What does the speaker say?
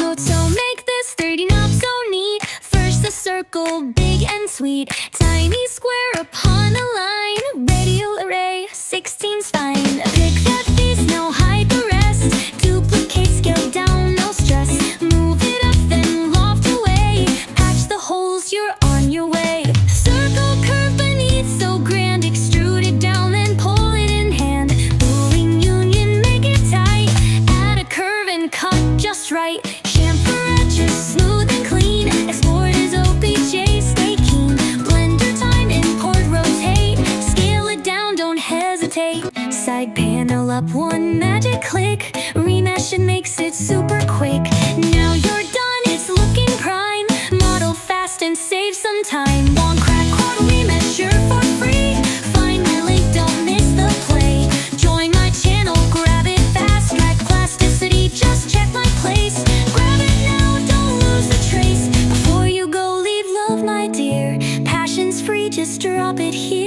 coat So make this 3D knobs so neat. First a circle, big and sweet. Tiny square upon a line. Radial array, 16's fine. Pick that piece, now hide rest. Duplicate, scale down, no stress. Move it up, then loft away. Patch the holes, you're on your way. Circle curve beneath, so grand. Extrude it down, then pull it in hand. Union, make it tight. Add a curve and cut just right Side panel up, one magic click Remesh it makes it super quick. Now you're done, it's looking prime. Model fast and save some time. Want crack quad remesh, sure for free. Find my link, don't miss the play. Join my channel, grab it fast. Track plasticity, just check my place. Grab it now, don't lose the trace. Before you go, leave love, my dear. Passion's free, just drop it here